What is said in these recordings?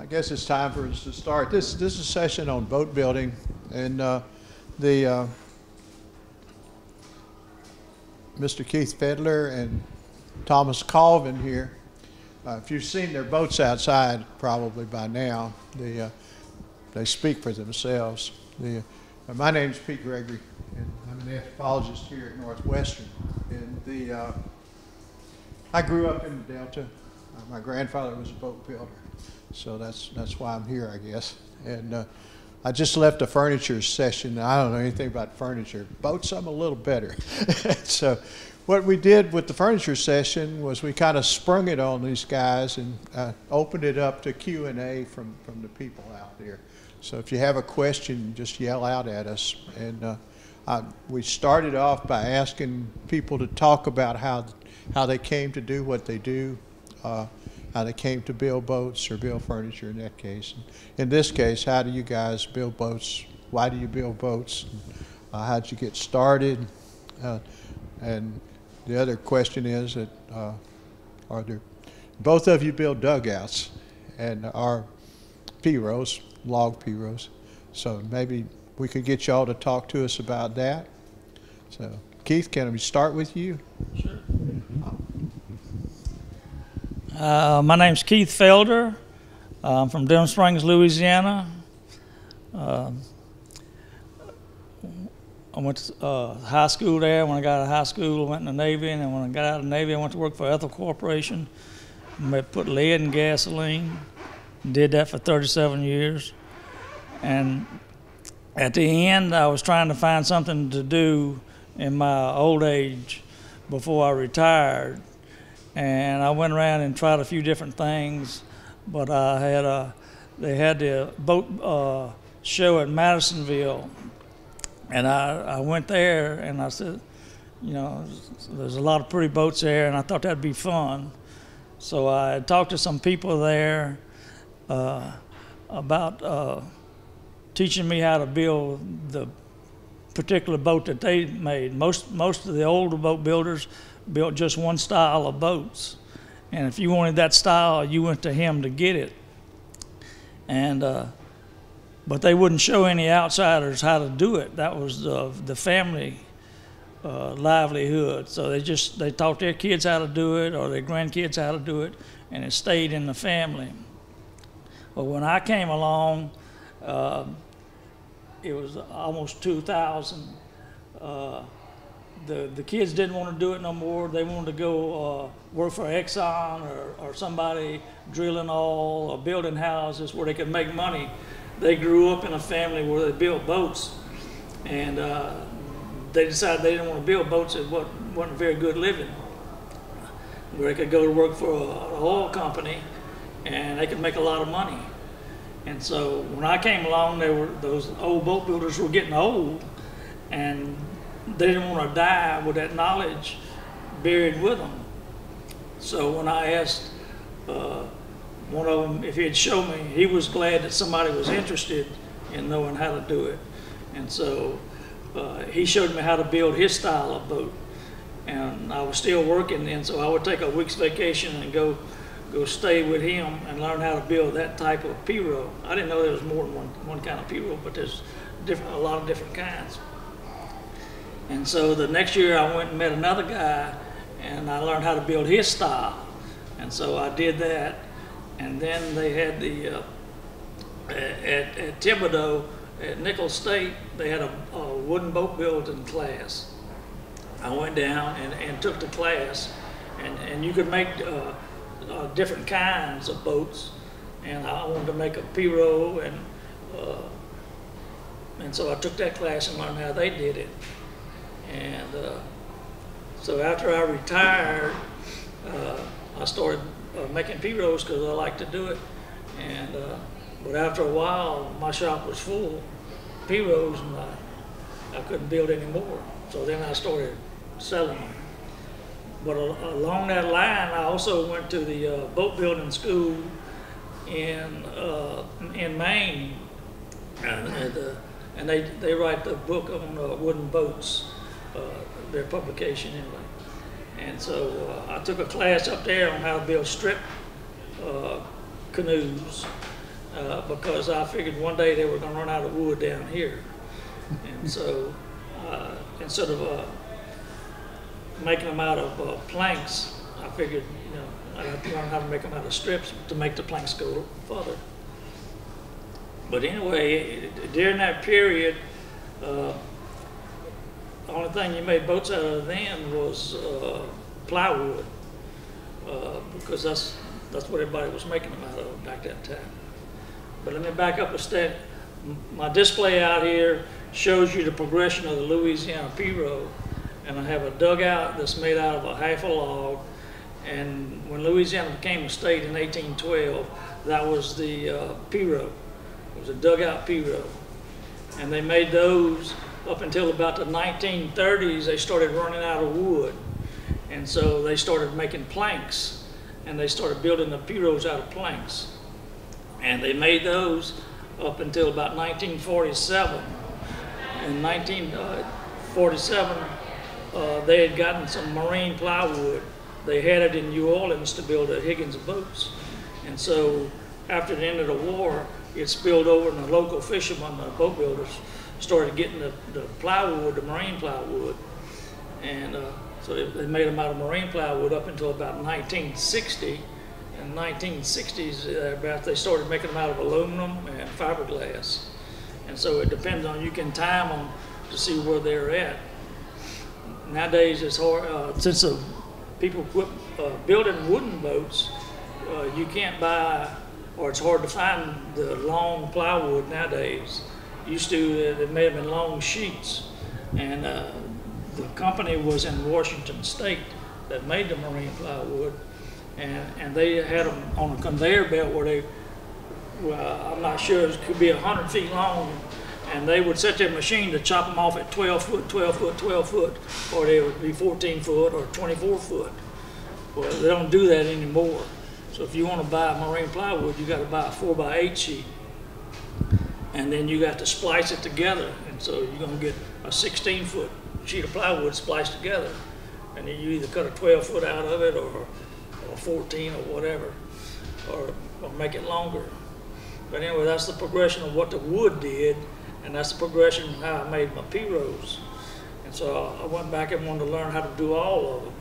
I guess it's time for us to start. This, this is a session on boat building, and uh, the, uh, Mr. Keith Felder and Thomas Colvin here, uh, if you've seen their boats outside probably by now, the, uh, they speak for themselves. The, uh, my name's Pete Gregory, and I'm an anthropologist here at Northwestern. And the, uh, I grew up in the Delta. My grandfather was a boat builder, so that's that's why I'm here, I guess. And uh, I just left a furniture session. I don't know anything about furniture. Boats, I'm a little better. so, what we did with the furniture session was we kind of sprung it on these guys and uh, opened it up to Q and A from from the people out there. So if you have a question, just yell out at us. And uh, I, we started off by asking people to talk about how how they came to do what they do, uh, how they came to build boats or build furniture in that case. In this case, how do you guys build boats? Why do you build boats? Uh, how'd you get started? Uh, and the other question is that uh, are there both of you build dugouts and are pirogues, log pirogues. So maybe we could get y'all to talk to us about that. So Keith, can we start with you? Sure. Uh, my name's Keith Felder. I'm from Denham Springs, Louisiana. Uh, I went to uh, high school there. When I got out of high school, I went in the Navy, and when I got out of the Navy, I went to work for Ethyl Corporation. I put lead in gasoline. Did that for 37 years. And at the end, I was trying to find something to do in my old age before I retired. And I went around and tried a few different things, but I had a, they had the boat uh, show at Madisonville. And I, I went there and I said, you know, there's a lot of pretty boats there, and I thought that'd be fun. So I talked to some people there uh, about uh, teaching me how to build the particular boat that they made. Most most of the older boat builders built just one style of boats, and if you wanted that style, you went to him to get it. And uh, but they wouldn't show any outsiders how to do it. That was the the family uh, livelihood. So they just they taught their kids how to do it or their grandkids how to do it, and it stayed in the family. But when I came along, uh, it was almost 2,000. The, the kids didn't want to do it no more. They wanted to go uh, work for Exxon or, or somebody drilling oil or building houses where they could make money. They grew up in a family where they built boats, and uh, they decided they didn't want to build boats. It wasn't, wasn't very good living. Where they could go to work for an oil company and they could make a lot of money. And so when I came along, there were those old boat builders were getting old, and they didn't want to die with that knowledge buried with them. So when I asked uh, one of them if he'd show me, he was glad that somebody was interested in knowing how to do it. And so uh, he showed me how to build his style of boat. And I was still working then, so I would take a week's vacation and go go stay with him and learn how to build that type of pirogue. I didn't know there was more than one, one kind of pirogue, but there's different, a lot of different kinds. And so the next year I went and met another guy and I learned how to build his style. And so I did that. And then they had the, uh, at, at Thibodaux, at Nicholls State, they had a, a, wooden boat building class. I went down and, and took the class and, and you could make uh, uh, different kinds of boats, and I wanted to make a pirogue, and uh, and so I took that class and learned how they did it. And uh, so after I retired, uh, I started uh, making pirogues because I like to do it. And uh, but after a while, my shop was full pirogues, and I, I couldn't build any more. So then I started selling them. But along that line, I also went to the uh, boat building school in uh, in Maine, and, and, they they write the book on wooden boats, their publication anyway. And so uh, I took a class up there on how to build strip canoes, uh, because I figured one day they were gonna run out of wood down here. And so, uh, instead of, uh, making them out of uh, planks, I figured, you know, I'd have to learn how to make them out of strips to make the planks go further. But anyway, during that period, uh, the only thing you made boats out of then was uh, plywood, uh, because that's that's what everybody was making them out of back that time. But let me back up a step. My display out here shows you the progression of the Louisiana Pirogue, and I have a dugout that's made out of a half a log. And when Louisiana became a state in 1812, that was the uh, Pirogue. It was a dugout pirogue. And they made those up until about the 1930s. They started running out of wood. And so they started making planks. And they started building the pirogues out of planks. And they made those up until about 1947. In 1947, uh, they had gotten some marine plywood. They had it in New Orleans to build the Higgins boats. And so after the end of the war, it spilled over and the local fishermen, the boat builders, started getting the, the plywood, the marine plywood. And uh, so they, they made them out of marine plywood up until about 1960. In the 1960s, uh, about they started making them out of aluminum and fiberglass. And so it depends on, you can time them to see where they're at. Nowadays, it's hard, uh, since the people quit uh, building wooden boats, uh, you can't buy, or it's hard to find the long plywood nowadays. Used to, uh, it may have been long sheets. And uh, the company was in Washington State that made the marine plywood. And, and they had them on a conveyor belt where they, well, I'm not sure, it could be 100 feet long. And they would set their machine to chop them off at 12 foot, 12 foot, 12 foot, or they would be 14 foot or 24 foot. Well, they don't do that anymore. So if you want to buy marine plywood, you got to buy a four by eight sheet. And then you got to splice it together. And so you're going to get a 16 foot sheet of plywood spliced together. And then you either cut a 12 foot out of it or, or 14 or whatever, or, or make it longer. But anyway, that's the progression of what the wood did, and that's the progression of how I made my pirogues. And so I went back and wanted to learn how to do all of them.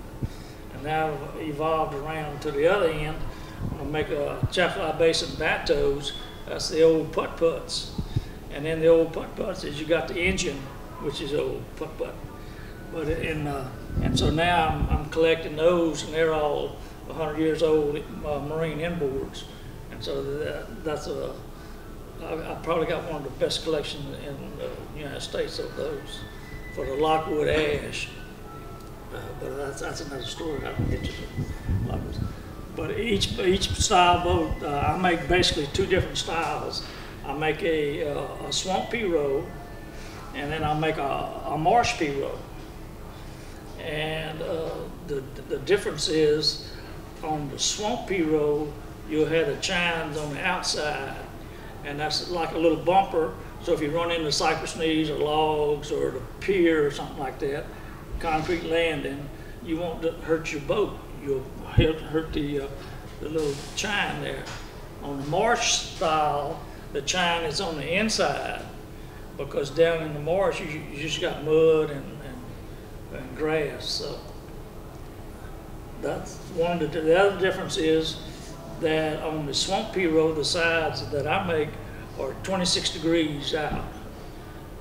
And now I've evolved around to the other end. Gonna make uh, Atchafalaya Basin bateaus. That's the old putt putts. And then the old putt putts is you got the engine, which is old putt putt. But in, uh, and so now I'm, I'm collecting those, and they're all 100 years old uh, marine inboards. And so that, that's a, I, I probably got one of the best collections in the United States of those for the Lockwood-Ash. Uh, but that's, that's another story. I don't get to. But each each style boat, uh, I make basically two different styles. I make a, uh, a swamp pirogue, and then I make a, a marsh pirogue. And uh, the, the difference is on the swamp row you'll have the chines on the outside, and that's like a little bumper. So if you run into cypress knees or logs or the pier or something like that, concrete landing, you won't hurt your boat. You'll hurt, the, uh, the little chine there. On the marsh style, the chine is on the inside because down in the marsh, you, you just got mud and, and, and grass. So that's one of the, the other difference is that on the swamp pirogue, the sides that I make are 26 degrees out.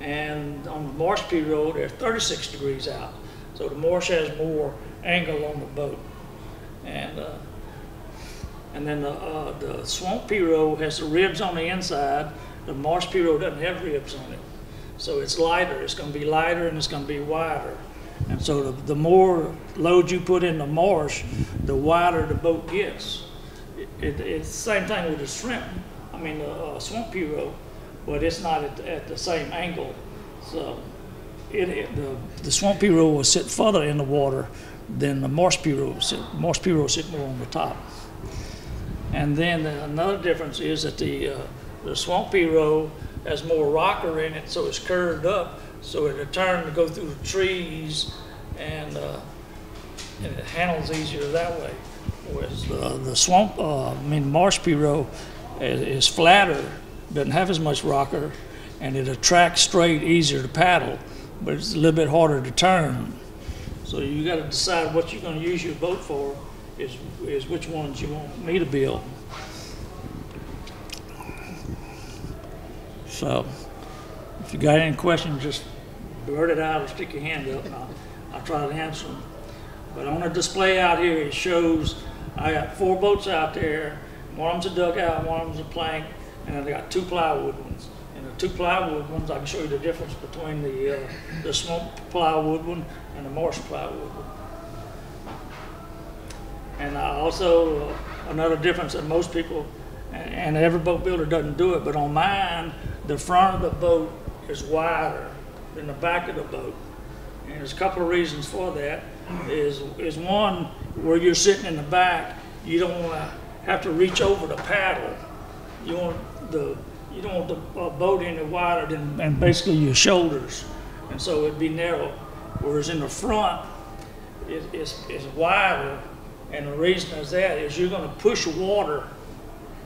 And on the marsh pirogue, they're 36 degrees out. So the marsh has more angle on the boat. And, uh, and then the, uh, the swamp pirogue has the ribs on the inside. The marsh pirogue doesn't have ribs on it. So it's lighter. It's going to be lighter and it's going to be wider. And so the, the more load you put in the marsh, the wider the boat gets. It, it, it's the same thing with the shrimp. I mean, the uh, swamp pirogue, but it's not at, at the same angle. So it, it, the, the swamp pirogue will sit further in the water than the will Sit, marsh pirogue will sit more on the top. And then another difference is that the, uh, the swamp pirogue has more rocker in it, so it's curved up, so it'll turn to go through the trees and, uh, and it handles easier that way. Whereas the swamp, uh, I mean marsh pirogue, is, is flatter, doesn't have as much rocker, and it attracts straight, easier to paddle, but it's a little bit harder to turn. So you got to decide what you're going to use your boat for. Is is which ones you want me to build. So, if you got any questions, just blurt it out or stick your hand up, and I'll, I'll try to answer them. But on the display out here, it shows I got four boats out there. One of them's a dugout, one of them's a plank, and I got two plywood ones. And the two plywood ones, I can show you the difference between the uh, the smoke plywood one and the marsh plywood. And I also, another difference that most people, and, and every boat builder doesn't do it, but on mine, the front of the boat is wider than the back of the boat. And there's a couple of reasons for that. Is, is one, where you're sitting in the back, you don't want to have to reach over to paddle. You want the, you don't want the boat any wider than, than basically your shoulders. And so it'd be narrow. Whereas in the front, it, it's, it's wider, and the reason is that is you're going to push water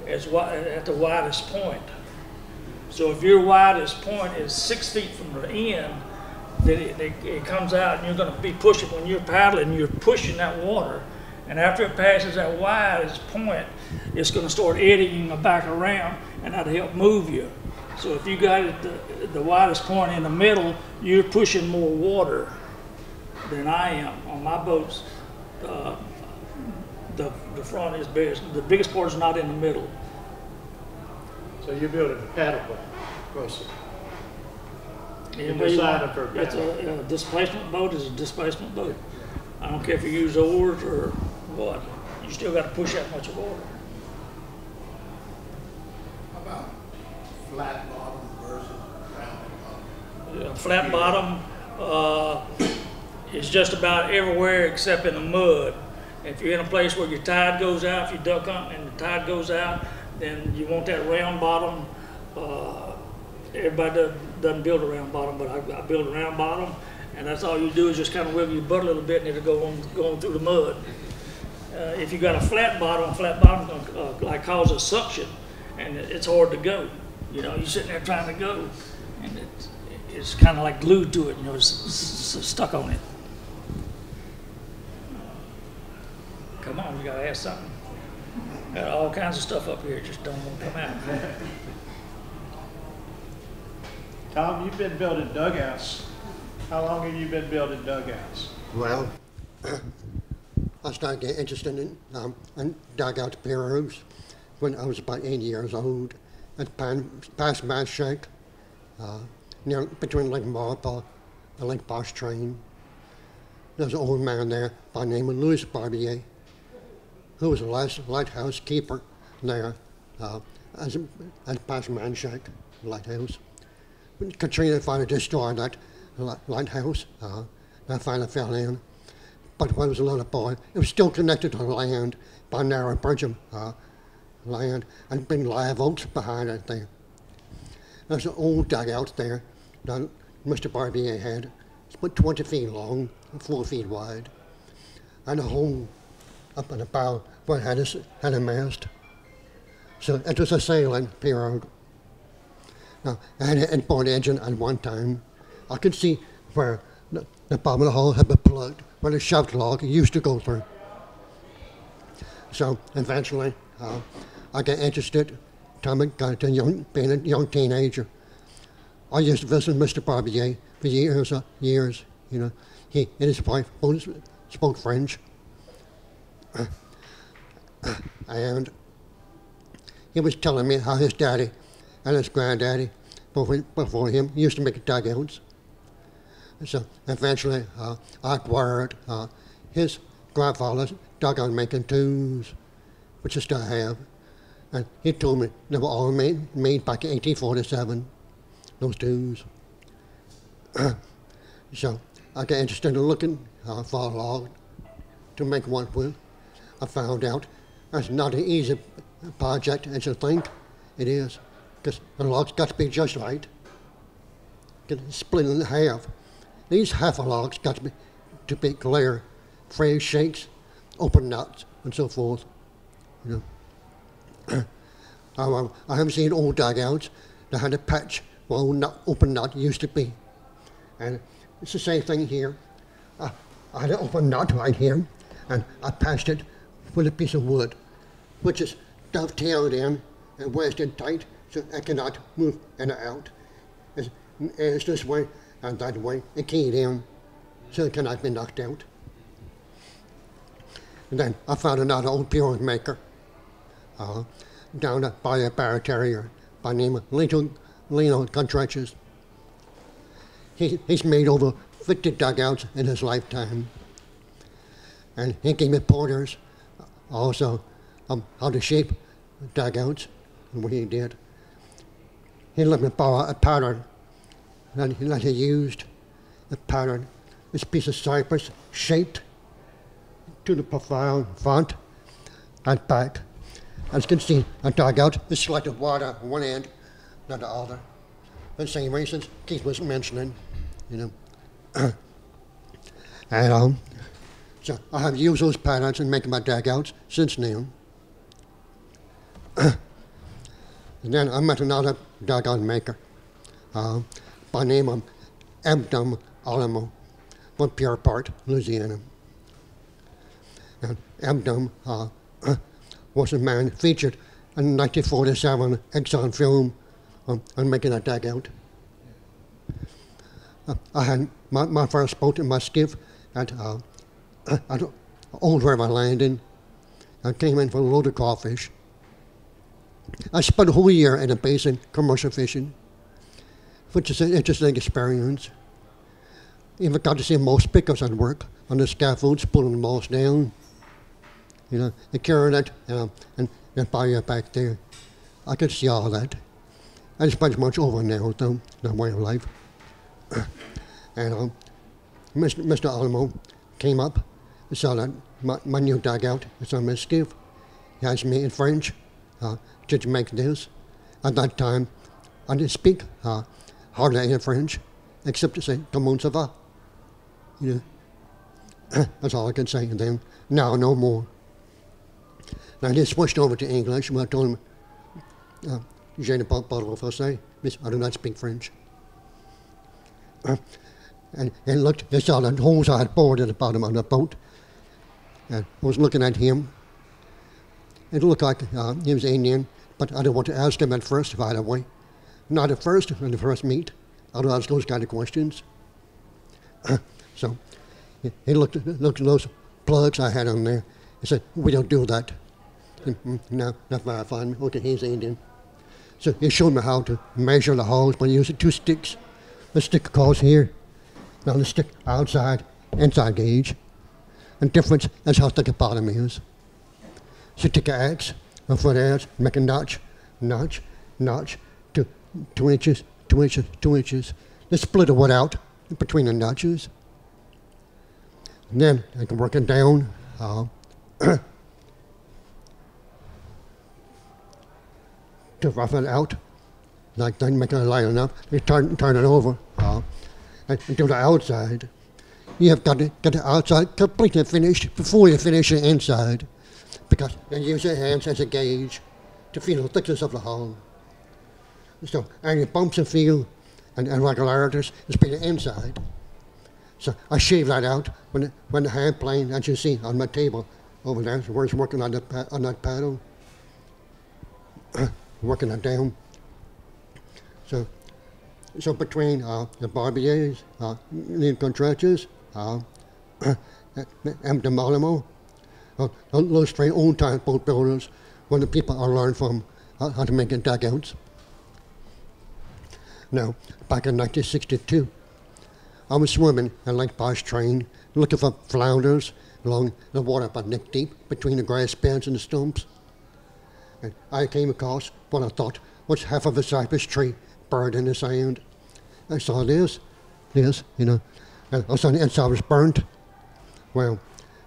as at the widest point. So if your widest point is six feet from the end, then it, it, it comes out, and you're going to be pushing when you're paddling. You're pushing that water, and after it passes that widest point, it's going to start eddying back around, and that'll help move you. So if you got it the, the widest point in the middle, you're pushing more water than I am on my boats. Uh, the, the front is biggest. The biggest part is not in the middle. So you're building a paddle boat, mostly. You decide it for It's a, a displacement boat is a displacement boat. I don't care if you use oars or what. You still got to push that much water. How about flat bottom versus rounded bottom? Yeah, flat bottom uh, is just about everywhere except in the mud. If you're in a place where your tide goes out, if you duck hunting and the tide goes out, then you want that round bottom. Uh, everybody does, doesn't build a round bottom, but I, I build a round bottom, and that's all you do is just kind of wiggle your butt a little bit, and it'll go on going through the mud. Uh, if you got a flat bottom, a flat bottom uh, like causes suction, and it's hard to go. You know, you're sitting there trying to go, and it's it's kind of like glued to it. and You know, it's, s- s- stuck on it. Come on, you gotta ask something. Got all kinds of stuff up here, just don't want to come out. Tom, you've been building dugouts. How long have you been building dugouts? Well, I started getting interested in, um, in dugout pirogues when I was about eight years old at Pass Manchac, uh, near, between Lake Maurepas and Lake Pontchartrain. There's an old man there by the name of Louis Barbier, who was the last lighthouse keeper there uh, as, at Pass Manchac lighthouse. Katrina finally destroyed that li- lighthouse, uh, I finally fell in but when I was a little boy, it was still connected to land by narrow bridge uh, land and big live oaks behind it there. There's an old dugout there that Mr. Barbier had. It's about 20 feet long and 4 feet wide. And a hole up in the bow where it had a, had a mast. So it was a sailing pirogue. Now, I had an inboard engine at one time. I could see where the, the bottom of the hull had been plugged, where the shaft log used to go through. So eventually, uh, I got interested. Time got to young, being a young teenager, I used to visit Mr. Barbier for years, uh, years. You know, he and his wife both spoke French, and he was telling me how his daddy and his granddaddy, before, before him, used to make dugouts. So eventually, uh, I acquired uh, his grandfather's dugout making tools, which I still have. And he told me they were all made, made back in 1847, those tools. so I got interested in looking uh, for a log to make one with. I found out it's not an easy project as you think it is, because the log's got to be just right. Split in half. These half a logs got to be, to be clear, free shakes, open nuts, and so forth. You know. I, um, I haven't seen old dugouts that had a patch where old nut, open nut used to be. And it's the same thing here. I, I had an open nut right here, and I patched it with a piece of wood, which is dovetailed in and wedged tight so I cannot move in or out. It's, it's this way and that way, and keyed in so it cannot be knocked out. And then I found another old pyramid maker uh, down by Barataria by the name of Lino, Lino Contreras. He, he's made over 50 dugouts in his lifetime. And he gave me pointers also um, how to shape dugouts and what he did. He let me borrow a pattern that he, that he used, a pattern, this piece of cypress shaped to the profile front and back. As you can see, a dugout is of water on one end, not the other. For the same reasons Keith was mentioning, you know. and um, so I have used those patterns in making my dugouts since then. and then I met another dugout maker uh, by name of Abdom Alamo from Pierre Part, Louisiana. And Abdom uh, was a man featured in 1947 Exxon film um, on making a dugout. Uh, I had my, my first boat in my skiff at, uh, at Old River Landing. I came in for a load of crawfish. I spent a whole year in a basin commercial fishing, which is an interesting experience. Even got to see most pickers at work on the scaffolds, pulling the moss down. You know, and carrying it um, and, buy it back there. I could see all that. And it's pretty much over now, though, that way of life. and um, Mr. Mr. Alamo came up and saw that my, my new dugout is on my skiff. He asked me in French, uh, did you make this? At that time, I didn't speak uh, hardly any French, except to say, comment ça va? You know, that's all I could say. And then, now, no more. I just switched over to English when I told him, uh, je ne parle français, I do not speak French. Uh, and, and looked, I saw the holes I had bored at the bottom of the boat. And I was looking at him. It looked like uh, he was Indian, but I didn't want to ask him at first right away. Not at first, in the first meet. I don't ask those kind of questions. so he, he looked, looked at those plugs I had on there. He said, We don't do that. And, "Mm, No, not verifying. Okay, he's Indian. So he showed me how to measure the holes by using two sticks. The stick goes here, now the stick outside, inside gauge. And difference is how thick the bottom is. So take an axe, a foot axe, make a notch, notch, notch, two, two inches, two inches, two inches. Then split the wood out between the notches. And then I can work it down. Uh, to rough it out, like then make it light enough. You turn, turn it over uh, and, and do the outside. You have got to get the outside completely finished before you finish the inside, because you use your hands as a gauge to feel the thickness of the hull. So any bumps you feel and irregularities is be the inside. So I shave that out when when the hand plane, as you see on my table over there, where it's working on, the, on that paddle, working it down. So, so between uh, the Barbiers, uh, Lincoln Churches, and the Malamo, those three old-time boat builders, where the people I learned from uh, how to make dugouts. Now, back in 1962, I was swimming in Lake Train, looking for flounders along the water about neck deep between the grass beds and the stumps. And I came across what I thought was half of a cypress tree buried in the sand. I saw this, this, you know, and I saw the inside was burnt. Well,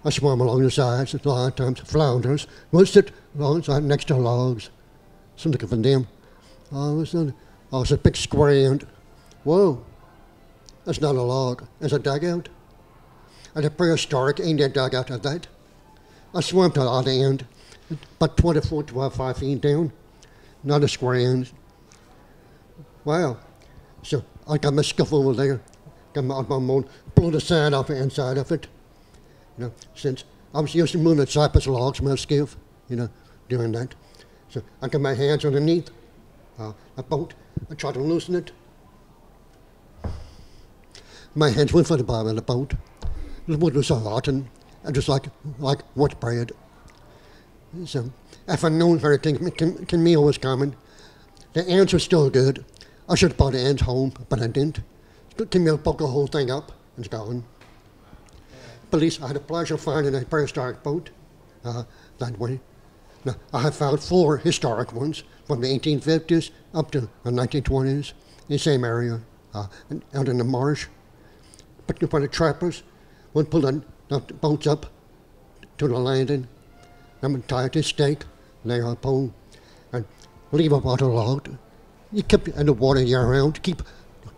I swam along the sides, a lot of times flounders sit alongside next to logs. So looking for them. All of a sudden, oh, was a big square end. Whoa, that's not a log, it's a dugout. And a prehistoric Indian dugout at that. I swam to the other end, about 24, 25 feet down. not a square inch. Well, so I got my scuff over there, got my, my mold, blow the sand off the inside of it. You know, since I was used to moving the cypress logs, my skiff, you know, doing that. So I got my hands underneath uh, a boat, I tried to loosen it. My hands went for the bottom of the boat. The wood was so hot and and just like like wet bread. So if I known Hurricane Cam- Camille was coming, the ends were still good. I should have brought the ends home, but I didn't. Camille broke the whole thing up and it's gone. Police, I had the pleasure of finding a prehistoric boat uh, that way. Now, I have found four historic ones from the 1850s up to the 1920s in the same area, uh, and out in the marsh. But for the trappers, one pull the boats up to the landing, I'm tied to a stake, lay on pole, and leave a water logged. You keep in the water year round, keep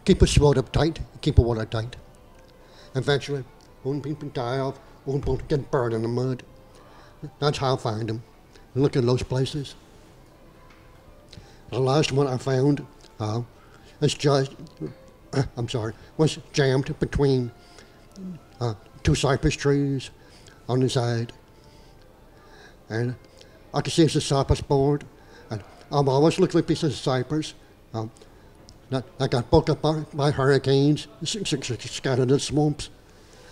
keep swelled up tight, keep the water tight. Eventually, one people die off, one boat get burned in the mud. That's how I find them. Look in those places. The last one I found uh, is just, I'm sorry, was jammed between uh, two cypress trees on the side. And I could see it's a cypress board. And I'm always looking for pieces of cypress um, that, got broken up by, hurricanes, scattered in swamps.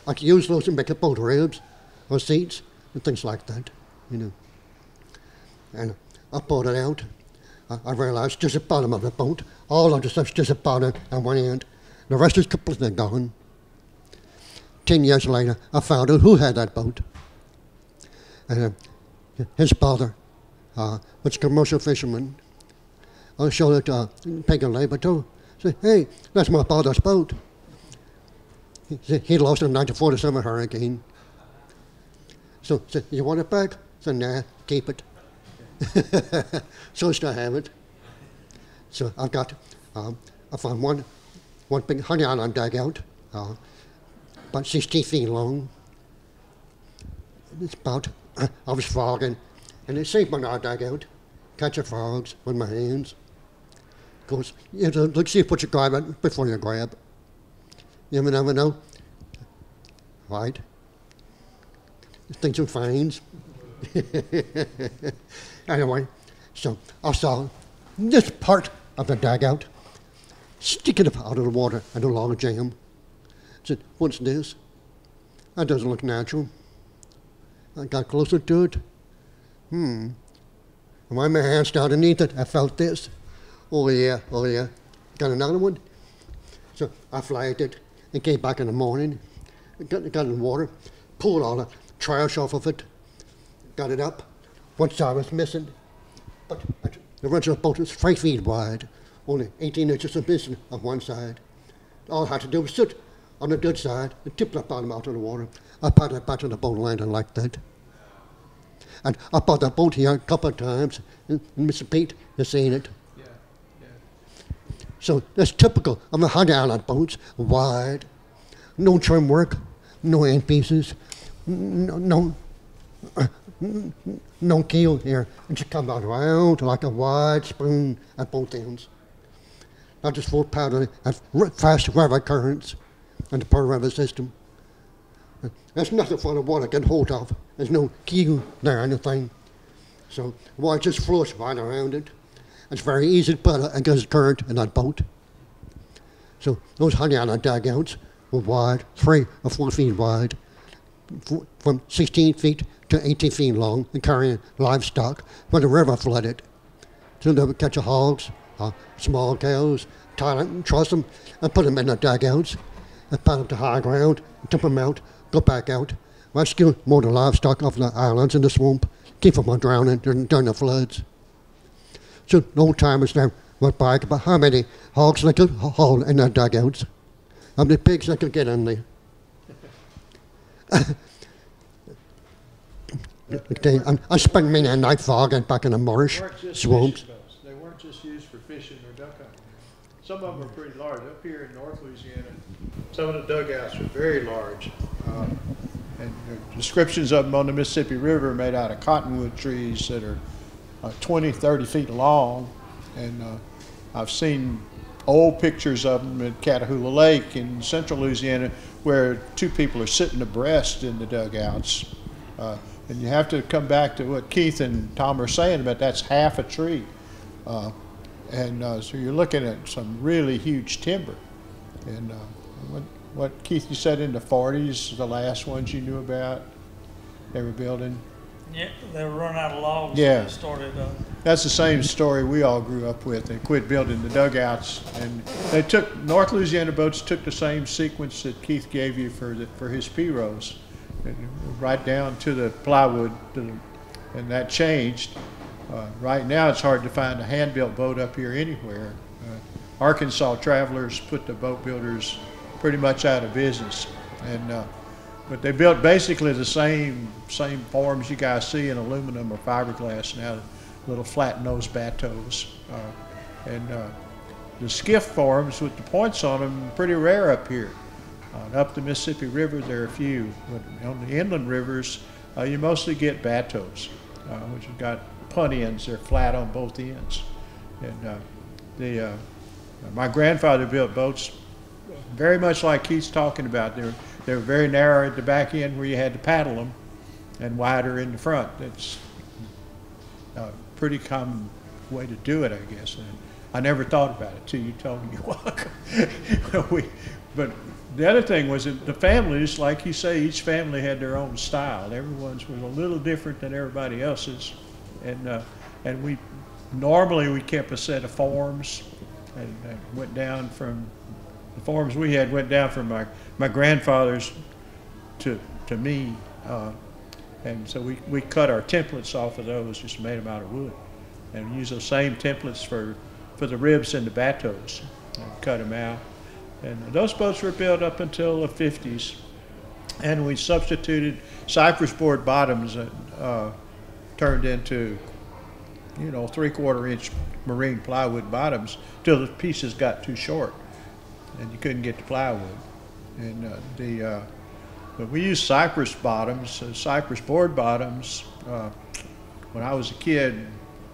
I could use those to make a boat ribs or seats and things like that, you know. And I pulled it out. I, realized just the bottom of the boat, all of the stuff's just the bottom and one end. The rest is completely gone. Ten years later, I found out who had that boat. And uh, his father uh, was a commercial fisherman. I showed it to uh, Peg and Labor too. Said, hey, that's my father's boat. He, said he lost in 1947 hurricane. So, you want it back? Said, nah, keep it. so I still have it. So I've got, um, I found one, one big honey island dugout, uh, about 16 feet long. It's about, I was frogging, and it saved my dugout, catch the frogs with my hands. Course, you know, look, see what you grab before you grab. You ever never know? Right? Things are fines. anyway, so I saw this part of the dugout sticking up out of the water and a log jam. I said, What's this? That doesn't look natural. I got closer to it. Hmm. And my hands down underneath it, I felt this. Oh, yeah, oh, yeah. Got another one? So I flagged it and came back in the morning, got, got in the water, pulled all the trash off of it, got it up. One side was missing, but the original boat was five feet wide, only 18 inches of missing on one side. All I had to do was sit on the good side and tip the bottom out of the water. I back to the boat landing like that. And I bought the boat here a couple of times, and Mr. Pete has seen it. Yeah, yeah. So that's typical of the Honey Island boats, wide, no trim work, no end pieces, no, no, no keel here. It just comes out round like a wide spoon at both ends. Not just full paddle, r- fast river currents and the Pearl River system. There's nothing for the water can hold off. There's no keel there anything. So water just flows right around it. It's very easy to put against current in that boat. So those island dugouts were wide, three or four feet wide, from 16 feet to 18 feet long, and carrying livestock when the river flooded. So they would catch the hogs, uh, small cows, tie them, truss them, and put them in the dugouts, and put them to high ground, dump them out, go back out, rescue more the livestock off the islands in the swamp, keep them from drowning during, during the floods. So the old timers now went back about how many hogs they could haul in their dugouts, how many pigs they could get in there. Okay, I, I spent many a night fogging back in the marsh, They weren't just swamps. They weren't just used for fishing or duck hunting. Some of them are pretty large. Up here in North Louisiana, some of the dugouts are very large. Uh, and descriptions of them on the Mississippi River made out of cottonwood trees that are uh, 20, 30 feet long. And uh, I've seen old pictures of them at Catahoula Lake in central Louisiana where two people are sitting abreast in the dugouts. Uh, and you have to come back to what Keith and Tom are saying about that's half a tree. Uh, and uh, so you're looking at some really huge timber. And uh, what, Keith, you said in the 40s, the last ones you knew about, they were building? Yeah, they were running out of logs. Yeah. They started, uh, That's the same story we all grew up with. They quit building the dugouts, and they took North Louisiana boats took the same sequence that Keith gave you for the, for his pirogues, right down to the plywood, to the, and that changed. Uh, right now, it's hard to find a hand-built boat up here anywhere. Uh, Arkansas Travelers put the boat builders pretty much out of business, and uh, but they built basically the same same forms you guys see in aluminum or fiberglass now, little flat nose bateaus. Uh, and uh, the skiff forms with the points on them pretty rare up here. Uh, up the Mississippi River, there are a few, but on the inland rivers, uh, you mostly get bateaus, uh, which have got punt ends. They're flat on both ends. And the my grandfather built boats very much like Keith's talking about. They were, they were very narrow at the back end where you had to paddle them and wider in the front. It's a pretty common way to do it, I guess. And I never thought about it till you told me we, but the other thing was that the families, like you say, each family had their own style. Everyone's was a little different than everybody else's. And, uh, and we, normally we kept a set of forms and, and went down from the forms we had went down from my, my grandfather's to, to me. Uh, and so we, we cut our templates off of those, just made them out of wood. And use those same templates for, for the ribs and the bateaus. And cut them out. And those boats were built up until the 50s. And we substituted cypress board bottoms that uh, turned into, you know, three quarter inch marine plywood bottoms till the pieces got too short and you couldn't get the plywood. And uh, the uh, but we used cypress bottoms, uh, cypress board bottoms. Uh, when I was a kid,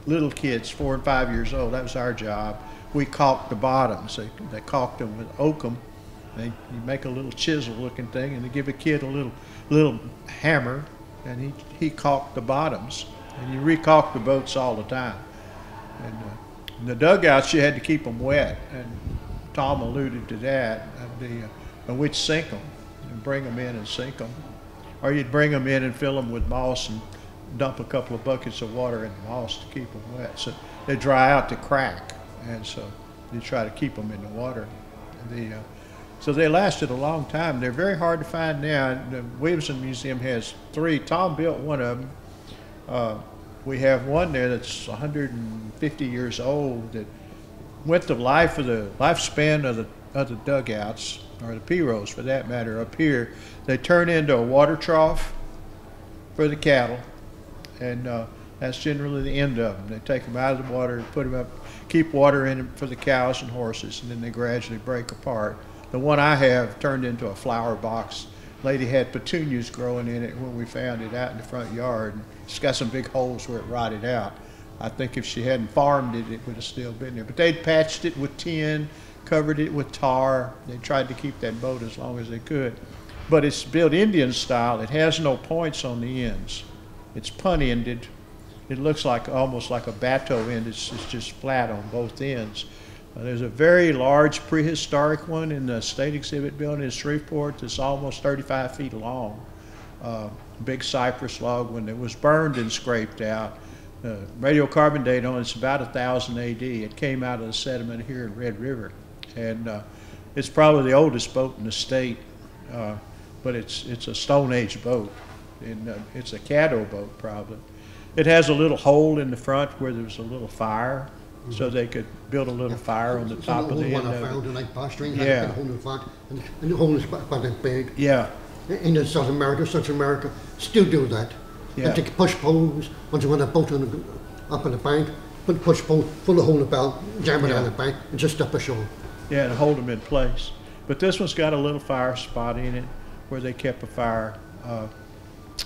little kids, four and five years old, that was our job. We caulked the bottoms. They, they caulked them with oakum. They, you make a little chisel-looking thing, and they give a kid a little little hammer, and he he caulked the bottoms. And you recaulk the boats all the time. And uh, in the dugouts, you had to keep them wet. And Tom alluded to that. The, uh, we'd sink them and bring them in and sink them. Or you'd bring them in and fill them with moss and dump a couple of buckets of water in the moss to keep them wet. So they dry out to crack. And so you try to keep them in the water. The, uh, so they lasted a long time. They're very hard to find now. The Williamson Museum has three. Tom built one of them. Uh, we have one there that's 150 years old that went the life of the lifespan of the of the dugouts or the pirogues for that matter up here. They turn into a water trough for the cattle, and uh, that's generally the end of them. They take them out of the water, put them up, keep water in them for the cows and horses, and then they gradually break apart. The one I have turned into a flower box. Lady had petunias growing in it when we found it out in the front yard. It's got some big holes where it rotted out. I think if she hadn't farmed it, it would have still been there. But they'd patched it with tin, covered it with tar. They tried to keep that boat as long as they could. But it's built Indian style. It has no points on the ends. It's punt ended. It looks like almost like a bateau end. It's, it's just flat on both ends. Uh, there's a very large prehistoric one in the state exhibit building in Shreveport that's almost 35 feet long. Uh, big cypress log when it was burned and scraped out. Uh, radiocarbon date on it's about 1000 AD. It came out of the sediment here in Red River. And uh, it's probably the oldest boat in the state, uh, but it's, it's a Stone Age boat. And uh, it's a Caddo boat probably. It has a little hole in the front where there's a little fire, so they could build a little fire on the It's top of the one end I of found in like Bostring, Yeah. a hole in the front, and, the hole is quite, quite that big. Yeah, In the South America, South America, still do that. Yeah. And take push poles, once you want a boat on the, up on the bank, put push pole, pull the hole in the belt, jam it Yeah. on the bank, and just up ashore. yeah, to hold them in place. But this one's got a little fire spot in it where they kept a fire. Uh,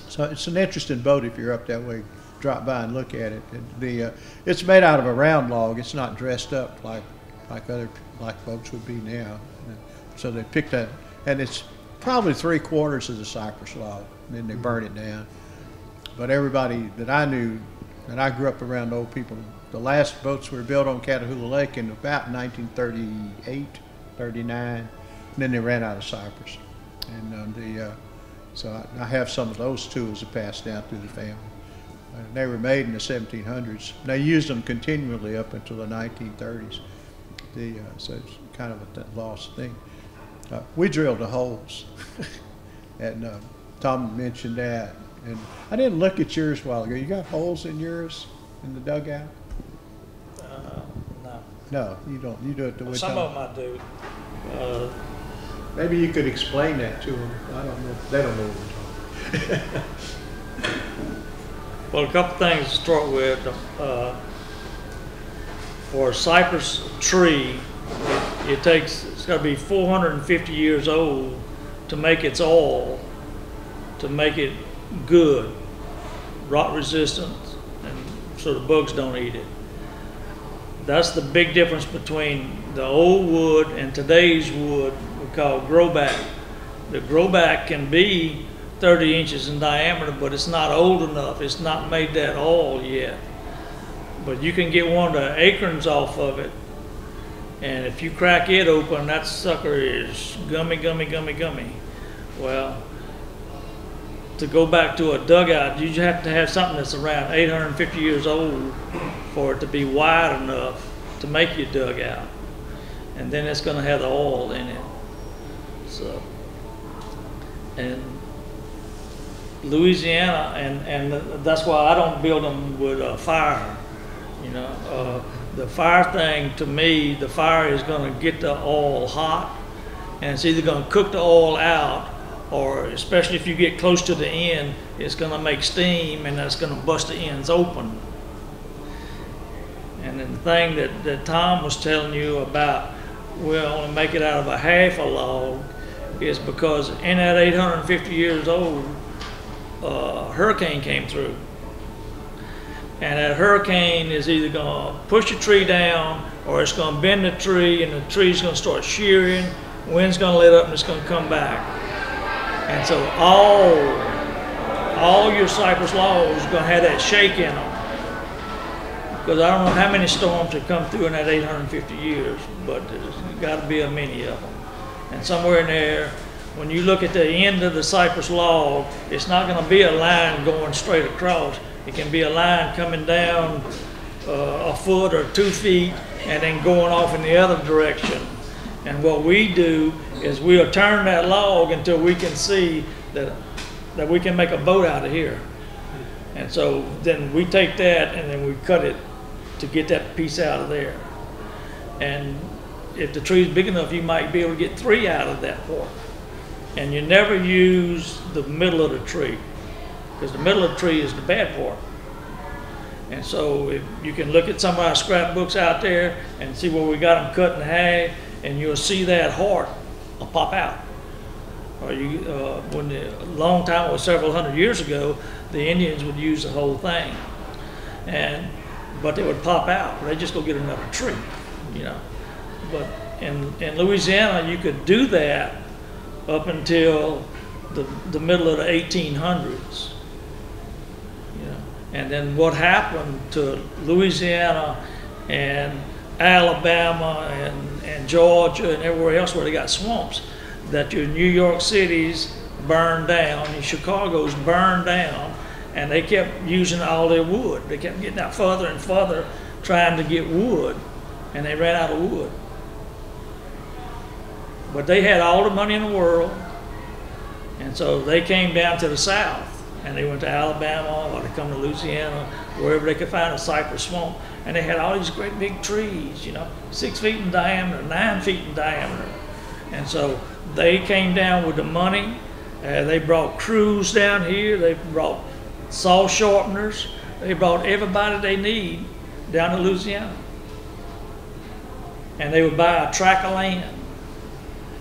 so it's an interesting boat if you're up that way drop by and look at it. It- The, uh, it's made out of a round log. It's not dressed up like, like other, like boats would be now. So they picked that, and it's probably three quarters of the cypress log, and then they burn it down. But everybody that I knew, and I grew up around old people, the last boats were built on Catahoula Lake in about 1938, 39, and then they ran out of cypress. And um, the, uh, so I, I have some of those tools that passed down through the family. Uh, they were made in the 1700s. They used them continually up until the 1930s. The, uh, so it's kind of a lost thing. Uh, we drilled the holes, and uh, Tom mentioned that. And I didn't look at yours a while ago. You got holes in yours in the dugout? Uh, no. No, you don't. You do it the way Some Tom. of them I do. Uh, Maybe you could explain that to them. I don't know. They don't know what we're talking. Well, a couple things to start with. Uh, for a cypress tree, it, it takes, it's got to be 450 years old to make its oil, to make it good, rot resistant, and so the bugs don't eat it. That's the big difference between the old wood and today's wood we call grow back. The grow back can be 30 inches in diameter, but it's not old enough. It's not made that oil yet. But you can get one of the acorns off of it, and if you crack it open, that sucker is gummy, gummy, gummy, gummy. Well, to go back to a dugout, you have to have something that's around 850 years old for it to be wide enough to make your dugout. And then it's gonna have the oil in it. So, and Louisiana, and, and that's why I don't build them with a fire. You know, uh, the fire thing, to me, the fire is gonna get the oil hot, and it's either gonna cook the oil out, or especially if you get close to the end, it's gonna make steam, and that's gonna bust the ends open. And then the thing that, that Tom was telling you about, we only make it out of a half a log, is because in that 850 years old, uh, hurricane came through. And that hurricane is either gonna push the tree down, or it's gonna bend the tree, and the tree's gonna start shearing, wind's gonna let up, and it's gonna come back. And so all, all your cypress logs are gonna have that shake in them. Because I don't know how many storms have come through in that 850 years, but there's got to be a many of them. And somewhere in there, when you look at the end of the cypress log, it's not going to be a line going straight across. It can be a line coming down uh, a foot or two feet and then going off in the other direction. And what we do is we'll turn that log until we can see that, that we can make a boat out of here. And so then we take that and then we cut it to get that piece out of there. And if the tree's big enough, you might be able to get three out of that part. And you never use the middle of the tree, because the middle of the tree is the bad part. And so if you can look at some of our scrapbooks out there and see where we got them cut in half, and you'll see that heart will pop out. Or you, uh, when the, a long time, or several hundred years ago, the Indians would use the whole thing. And, but it would pop out. They just go get another tree, you know. But in, in Louisiana, you could do that up until the, the middle of the 1800s. You know. And then what happened to Louisiana and Alabama and, and Georgia and everywhere else where they got swamps, that your New York cities burned down, your Chicago's burned down, and they kept using all their wood. They kept getting out further and further trying to get wood, and they ran out of wood. But they had all the money in the world, and so they came down to the south, and they went to Alabama or they come to Louisiana, wherever they could find a cypress swamp, and they had all these great big trees, you know, six feet in diameter, nine feet in diameter, and so they came down with the money. Uh, they brought crews down here. They brought saw sharpeners. They brought everybody they need down to Louisiana. And they would buy a tract of land.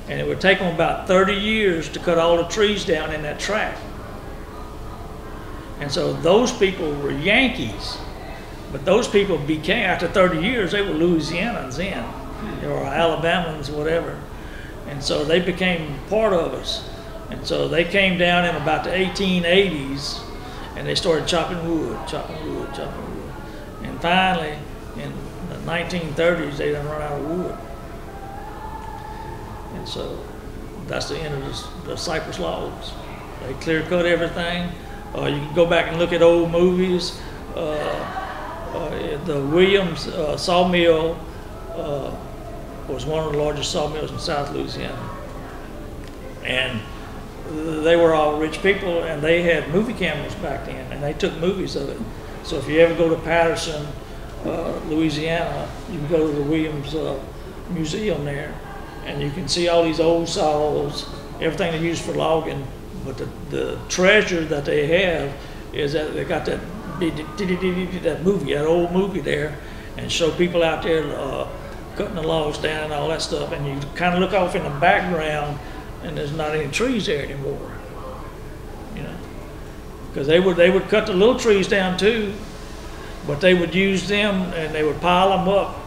And it would take them about 30 years to cut all the trees down in that tract. And so those people were Yankees. But those people became, after 30 years, they were Louisianans then, or Alabamans, whatever. And so they became part of us. And so they came down in about the 1880s and they started chopping wood, chopping wood, chopping wood. And finally, in the 1930s, they done run out of wood. And so that's the end of this, the cypress logs. They clear cut everything. Uh, you can go back and look at old movies. Uh, the Williams uh, sawmill uh, was one of the largest sawmills in South Louisiana. And they were all rich people and they had movie cameras back then and they took movies of it. So if you ever go to Patterson, uh, Louisiana, you can go to the Williams uh, Museum there and you can see all these old saws, everything they used for logging. But the, the treasure that they have is that they got that that movie, that old movie there, and show people out there uh, cutting the logs down and all that stuff. And you kind of look off in the background, and there's not any trees there anymore. You know, because they would they would cut the little trees down too, but they would use them and they would pile them up,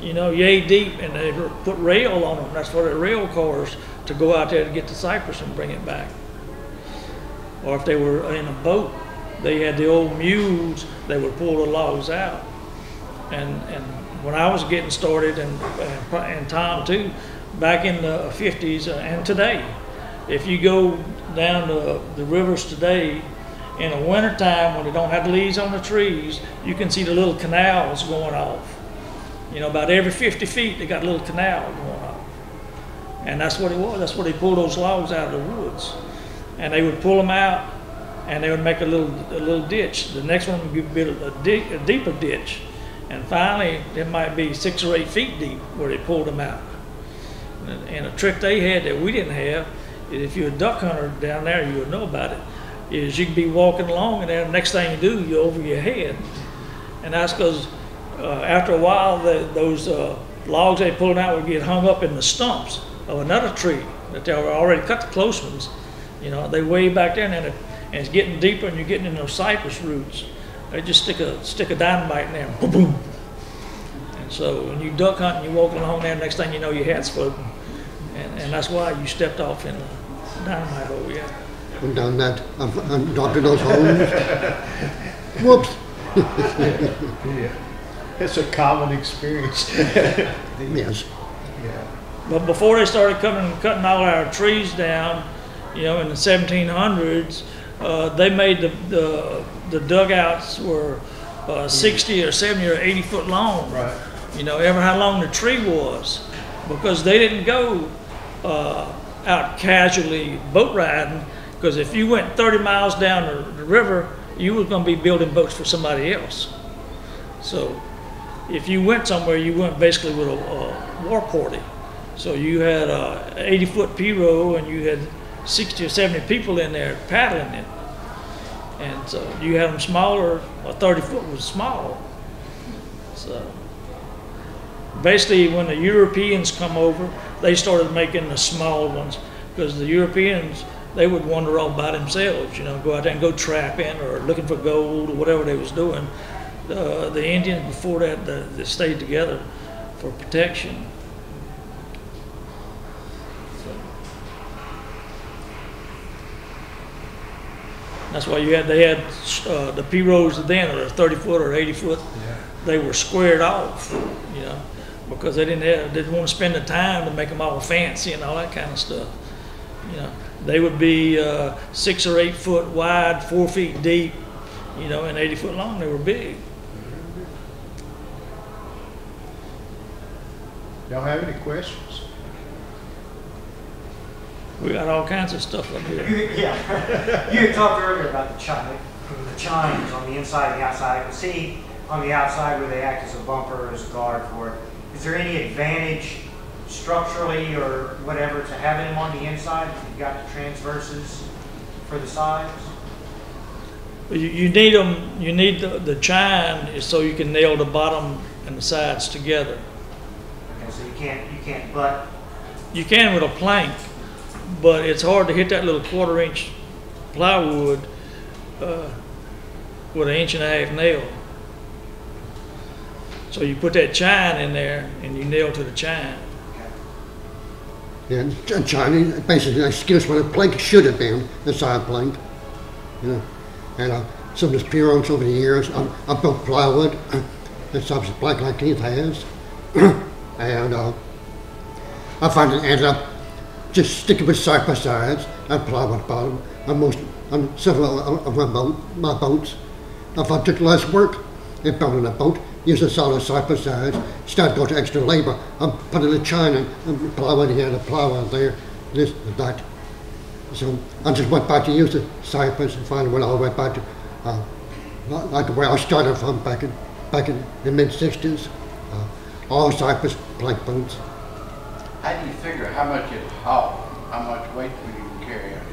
you know, yay deep, and they would put rail on them. That's for the rail cars to go out there to get the cypress and bring it back. Or if they were in a boat, they had the old mules. They would pull the logs out. And and when I was getting started, and and, and Tom too, back in the 50s uh, and today, if you go down the, the rivers today, in the wintertime when they don't have leaves on the trees, you can see the little canals going off. You know, about every 50 feet, they got a little canal going off. And that's what it was. That's where they pulled those logs out of the woods. And they would pull them out and they would make a little a little ditch. The next one would be a, di- a deeper ditch. And finally, it might be six or eight feet deep where they pulled them out. And, and a trick they had that we didn't have if you're a duck hunter down there, you would know about it. Is you can be walking along and then the next thing you do, you're over your head. And that's because uh, after a while, the, those uh, logs they pulled out would get hung up in the stumps of another tree that they were already cut the close ones. You know, they way back there and, then and it's getting deeper and you're getting in those cypress roots. They just stick a stick a dynamite in there, boom, boom. And so when you duck hunt and you're walking along there, next thing you know, your hat's floating. And, and that's why you stepped off in the dynamite hole, yeah. I'm down that, I'm, I'm dropping those holes. Whoops. yeah. It's a common experience. Yes. Yeah. But before they started coming and cutting all our trees down, you know, in the 1700s, uh, they made the, the, the dugouts were uh, 60 or 70 or 80 foot long. Right. You know, ever how long the tree was, because they didn't go uh, out casually boat riding. Because if you went 30 miles down the, the river, you was going to be building boats for somebody else. So if you went somewhere, you went basically with a, a war party. So you had a 80 foot pirogue and you had 60 or 70 people in there paddling it. And so you had them smaller, a 30 foot was small. So basically, when the Europeans come over, they started making the small ones because the Europeans they would wander off by themselves, you know, go out there and go trapping or looking for gold or whatever they was doing. Uh, the Indians before that the, they stayed together for protection. That's why you had they had uh, the pirogues then, or 30 foot or 80 foot. They were squared off, you know, because they didn't have, didn't want to spend the time to make them all fancy and all that kind of stuff. You know, they would be uh, six or eight foot wide, four feet deep, you know, and 80 foot long. They were big. Y'all have any questions? We got all kinds of stuff up here. You, yeah, you had talked earlier about the chine, the chines on the inside and the outside. I can see on the outside where they act as a bumper, as a guard for it. Is there any advantage structurally or whatever to having them on the inside? You've got the transverses for the sides. You, you need them. You need the, the chine so you can nail the bottom and the sides together. Okay, so you can't you can't butt. You can with a plank, but it's hard to hit that little quarter inch plywood. Uh, with an inch and a half nail. So you put that chine in there and you nail to the chine. And Ch- Chine, basically, excuse what a plank should have been, the side plank. You know, and uh, some of these pirogues over the years, I, I built plywood, and some plank like Keith has. and uh, I finally ended up just sticking with side by sides and plywood bottom on most, on several of my, my boats. If I took less work in building a boat, a solid side by sides, start going to extra labor, I'm putting the chine and plywood here, the plywood there, this and that. So I just went back to use the cypress and finally went all the way back to uh, like like where I started from back in back in the mid '60s. Uh, all cypress plank boats. How do you figure how much it haul, how much weight you can carry on it?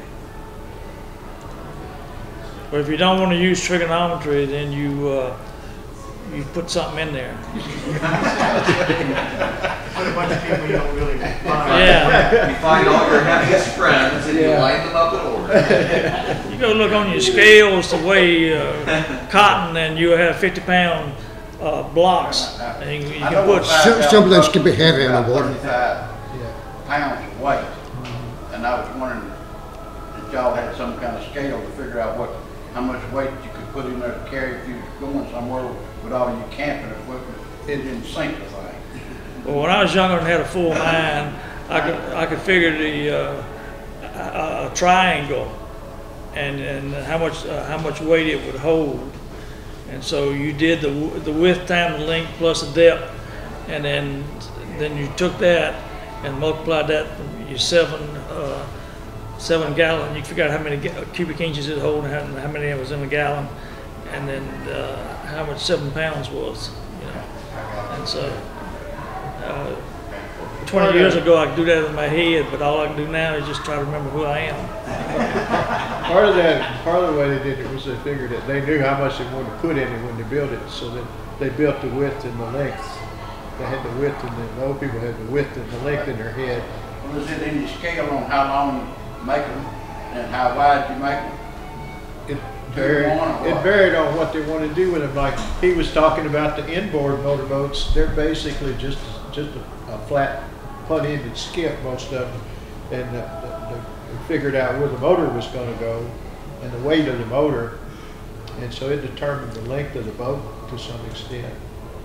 But if you don't want to use trigonometry, then you, uh, you put something in there. Put a bunch of people you don't really mind. Yeah, You find all your happiest friends and you line them up in order. you go look on your scales to weigh uh, cotton and you have fifty pound uh, blocks. And you you can put, a five Some- some of can be heavy in the about water. Pounds of weight. And I was wondering if y'all had some kind of scale to figure out what, how much weight you could put in there to carry if you were going somewhere with all your camping equipment. It didn't sink the thing. well, when I was younger and had a full mind, I could, I could figure the, uh, a, a triangle and, and how much, uh, how much weight it would hold. And so you did the, the width times the length plus the depth, and then, then you took that and multiplied that your seven, uh, seven gallon, you figure out how many cubic inches it hold and how, many it was in a gallon, and then, uh, how much seven pounds was, you know. And so, uh, twenty years ago, I could do that in my head, but all I can do now is just try to remember who I am. Part of that, part of the way they did it was they figured that they knew how much they wanted to put in it when they built it, so that they built the width and the length. They had the width and the, the old people had the width and the length in their head. Was it any scale on how long you make them and how wide you make them? It varied, it varied on what they wanted to do with them. Like, he was talking about the inboard motorboats, they're basically just, just a, a flat putt-ended skiff, most of them. And the, the, the- they figured out where the motor was gonna go and the weight of the motor. And so it determined the length of the boat to some extent,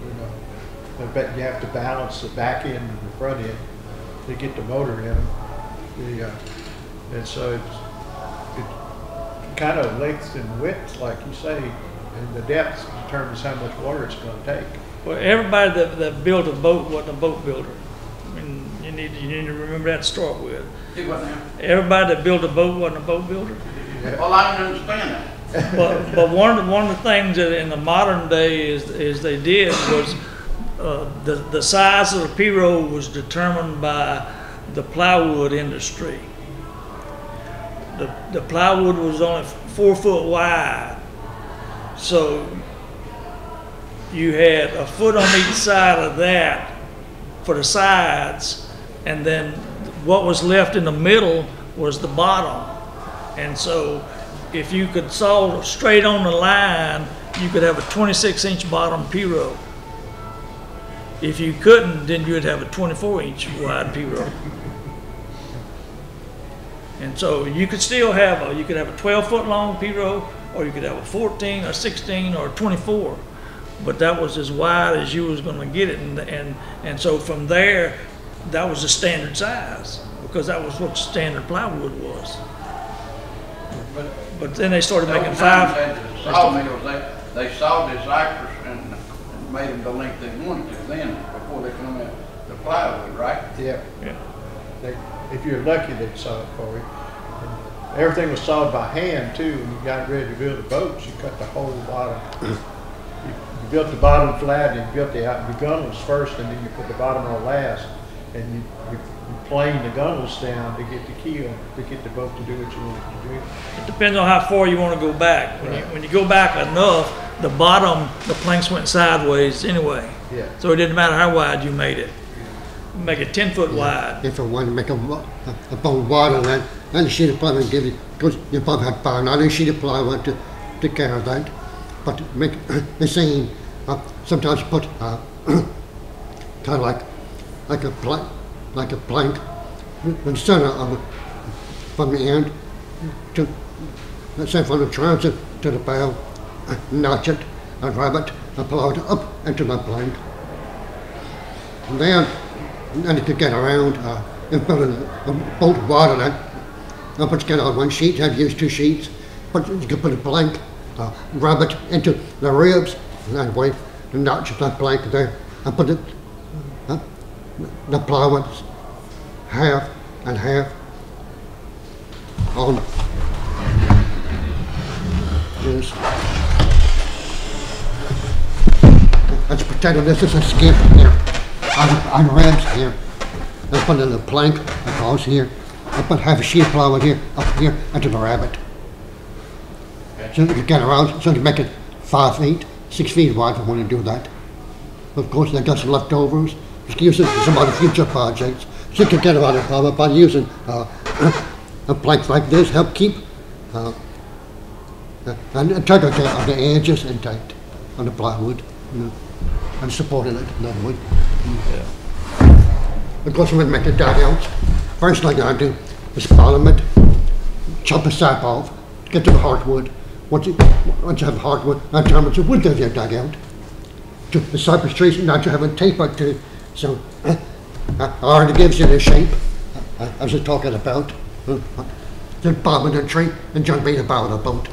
you know. But bet you have to balance the back end and the front end to get the motor in. The, uh, and so it's, it kind of length and width, like you say, and the depth determines how much water it's gonna take. Well, everybody that, that built a boat wasn't a boat builder. I mean, you need, you need to remember that to start with. Do what now? Everybody that built a boat wasn't a boat builder. Well, I don't understand that. But, but one of, the- one of the things that in the modern day is, is they did was, uh, the, the size of the pirogue was determined by the plywood industry. The, the plywood was only four foot wide. So you had a foot on each side of that for the sides, and then what was left in the middle was the bottom. And so if you could saw straight on the line, you could have a 26 inch bottom pirogue. If you couldn't, then you'd have a 24 inch wide P pirogue. And so you could still have a, you could have a 12 foot long pirogue, or you could have a 14 or 16 or 24. But that was as wide as you was gonna get it, and, and, and so from there, that was the standard size, because that was what the standard plywood was. But But then they started making five, at the Sawmills, they, they sawed the cypress made them the length they wanted to then, before they come in the plywood, right? Yeah. Yeah. They, if you're lucky, they'd saw it for you. And Everything was sawed by hand too, when you got ready to build the boats, you cut the whole bottom. You you built the bottom flat, and you built the, out- the gunnels first, and then you put the bottom on last. And you, you you plane the gunnels down to get the keel, to get the boat to do what you wanted to do. it depends on how far you wanna go back. When you, when you go back enough, the bottom, the planks went sideways anyway. Yeah. So it didn't matter how wide you made it. Make it ten foot wide. If I want to make a, wa- a, a boat wider than, and a sheet of plywood give you, because you probably had power, not a sheet of plywood to, to carry that. but to make the scene, uh, sometimes put uh, kind of like like a blank, like a plank, in the center of from the end to let's say from the transom to the bow, notch it, and grab it, and pull it up into the plank. And then, then you could get around uh, and put a, a boat of water in it. Now put together on one sheet, I've used two sheets, but you could put a plank, uh, grab it into the ribs, and that way, and notch that plank there, and put it, the plow it half and half on this. Let's pretend this is a skiff here, on, on ribs here. Put in a plank across here. I put half a sheet of plywood here, up here, into the rabbet. So you get around, so to make it five feet, six feet wide if you want to do that. Of course, they got some leftovers, it for some other future projects. So you can get around the problem by using uh, a plank like this, help keep uh, uh, and integrity of the edges intact on the plywood, you know, and supporting it in other way. Of course, when we make the dugouts, first thing I do is bottom it, chop the sap off, get to the hardwood. Once you, once you have hardwood, I determine the width of your dugout. To the cypress trees, now you have a taper to, so uh, uh, already gives you the shape. Uh, I was talking about. Uh, the of the tree and jumping about bow boat.